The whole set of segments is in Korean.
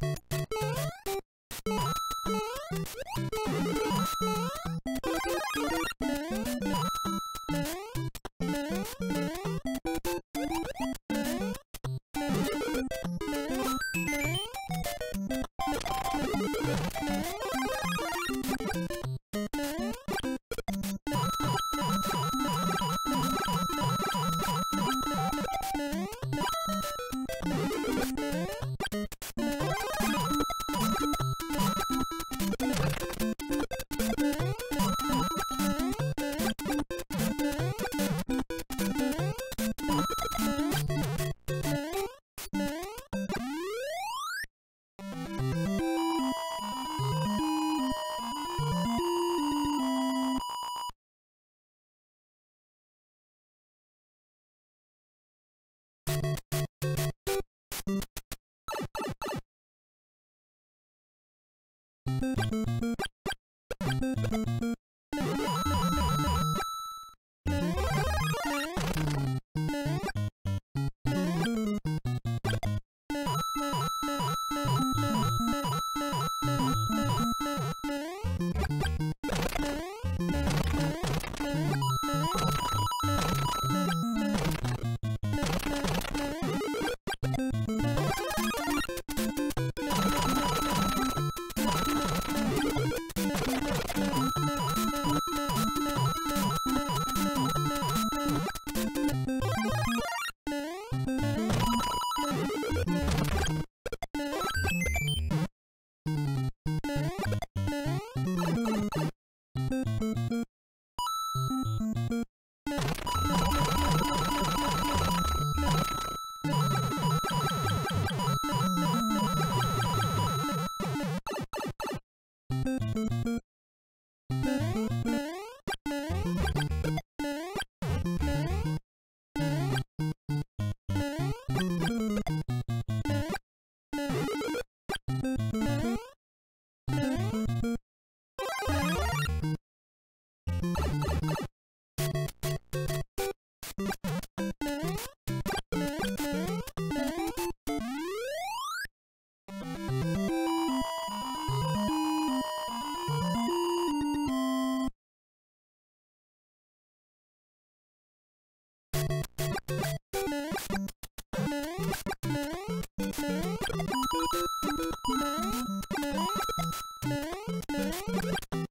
you ハハハハ!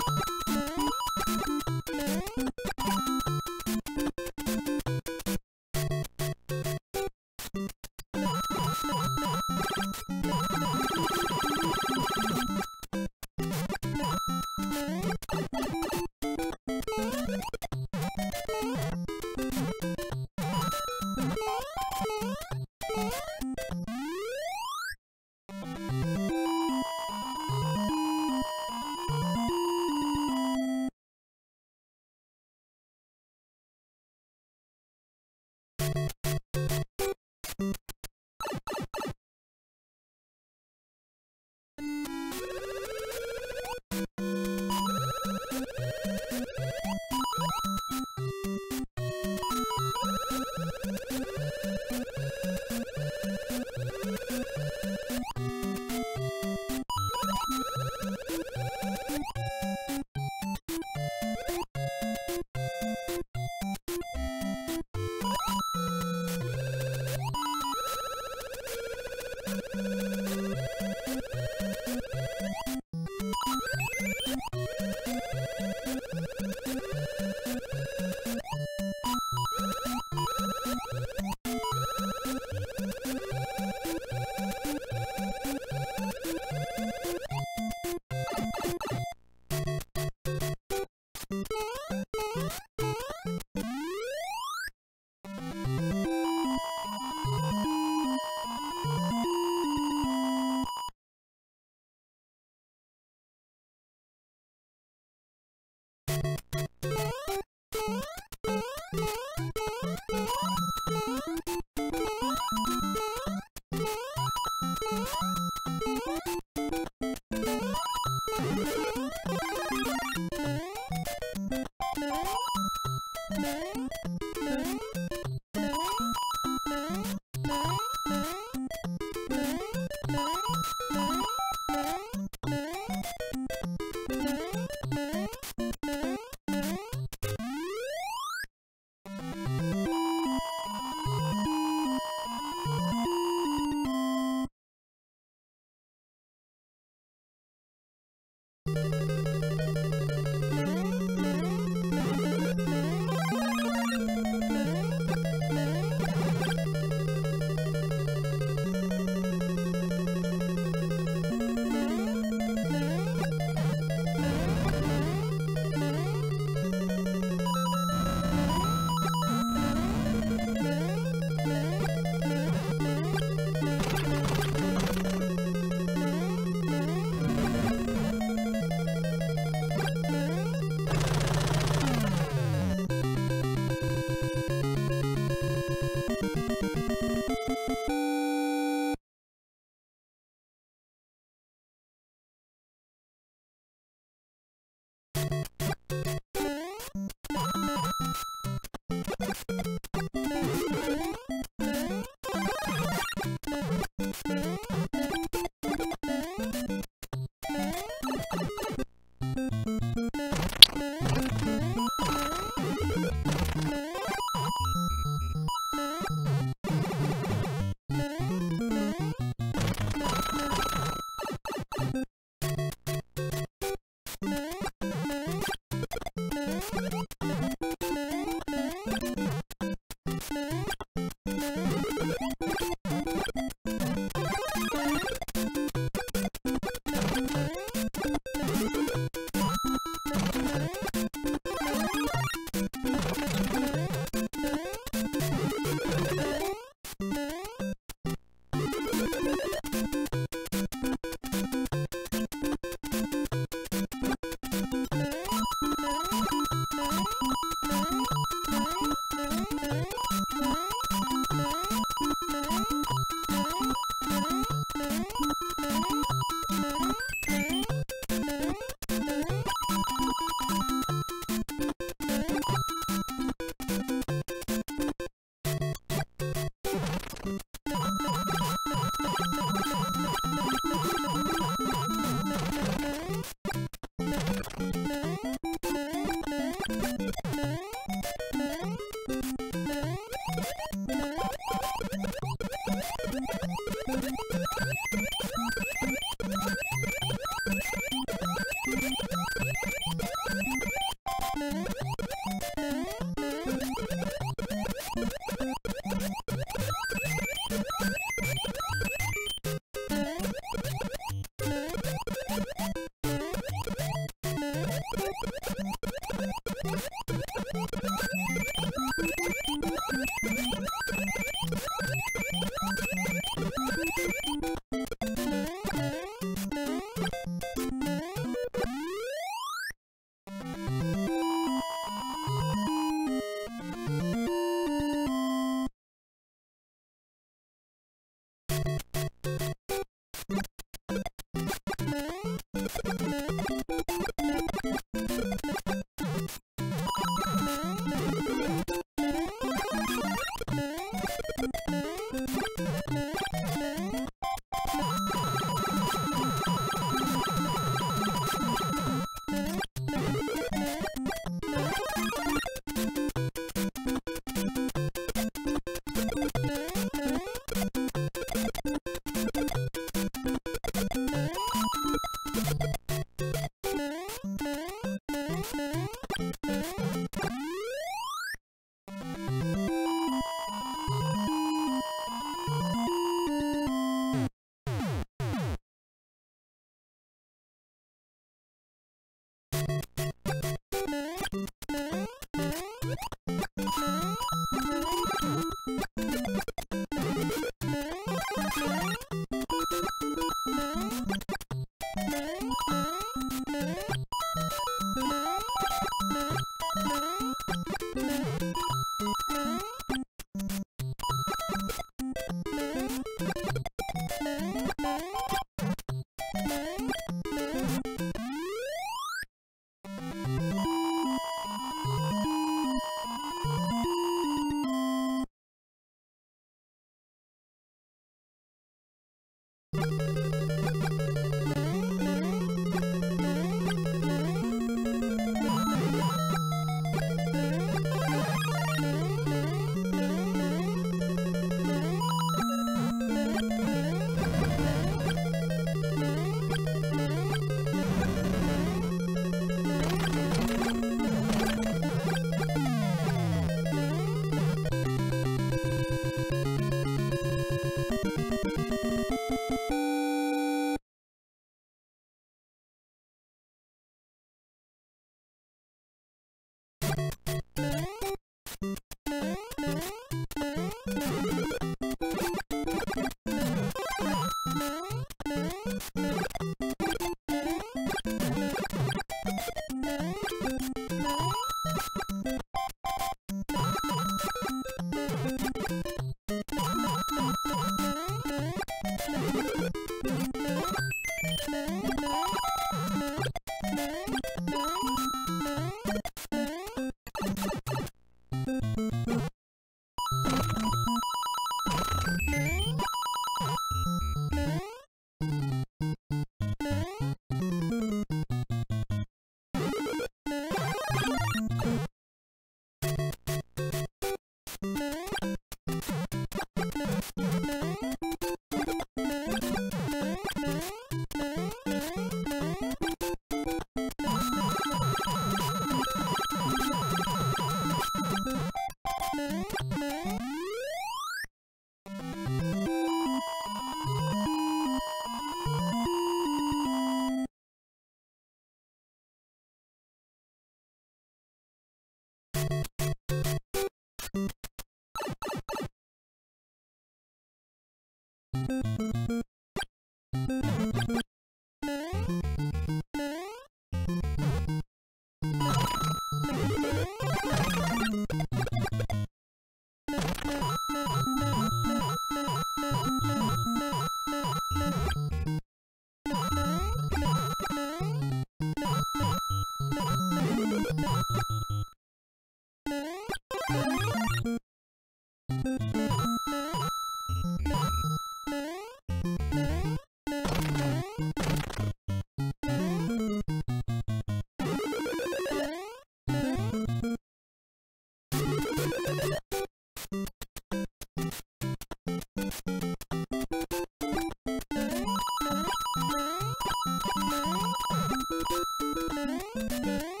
Thank you.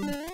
Bye.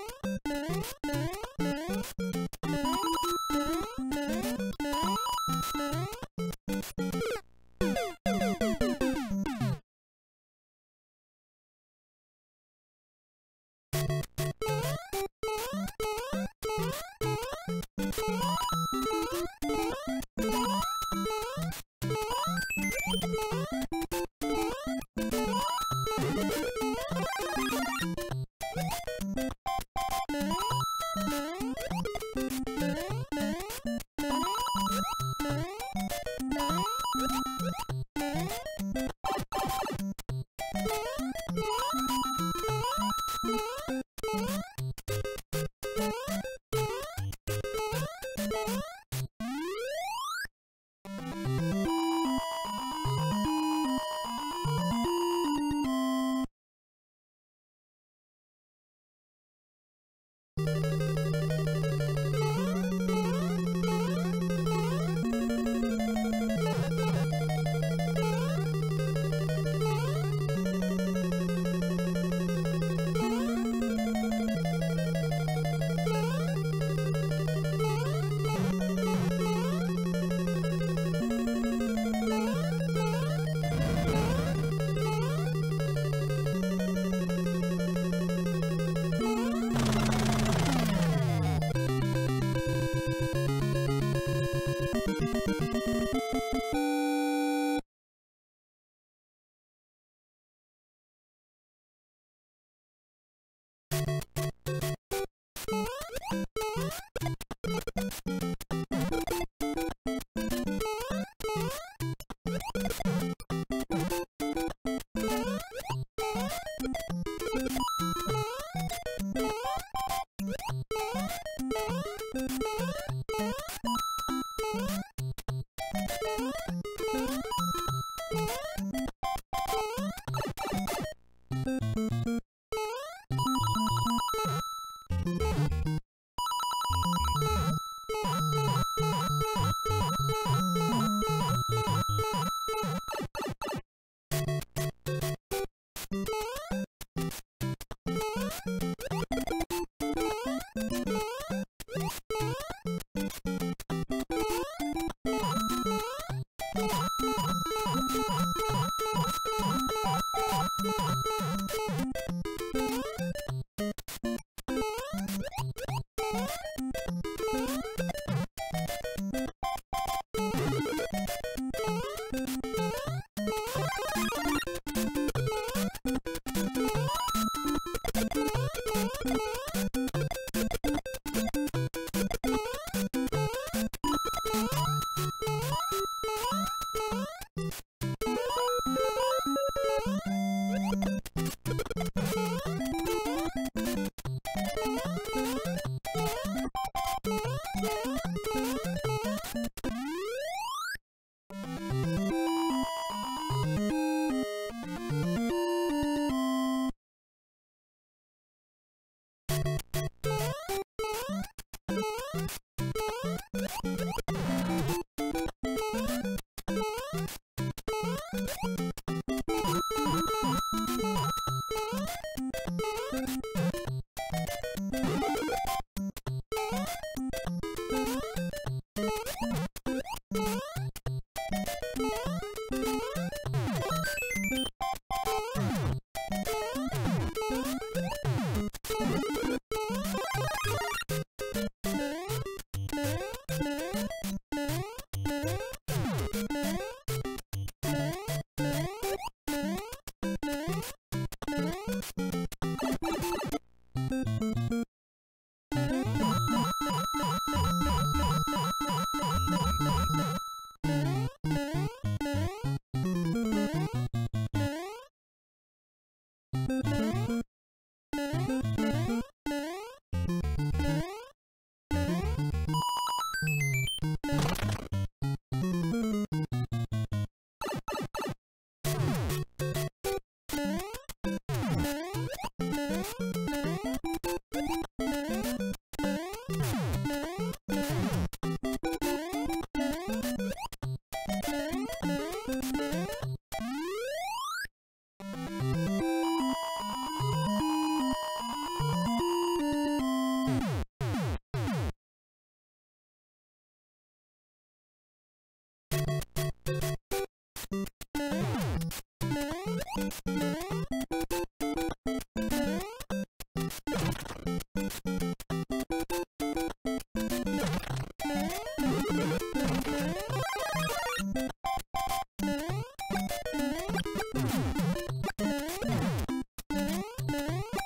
Thank you.